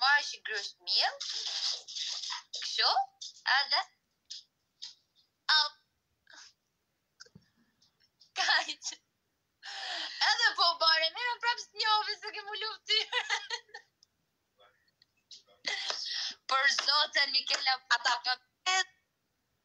Marrësh grusht miell. Kështu, edhe Au. Kajt. Edhe po bare, mira prapë së njove se ke mu lufti. Për Zotin, Mikela, ata për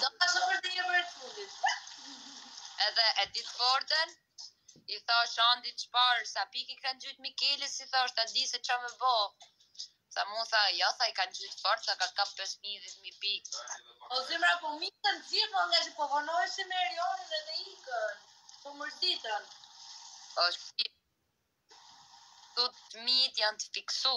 Do të shë për të një për e fundit. Edhe e di t'fortën, i thashë Andit qëparë, sa pikë i kanë gjujt Mikelës, i thashë ta di se ça me bo. Sa mu tha, jo tha i kanë gjujt fort, sa ka kap 5.000-10.000 pikë. O zimra po mikë të nëzirë, po nga që po vonojë si me Erionin edhe ikën, po mërziten. O shpirt, fmijtë janë të fiksu.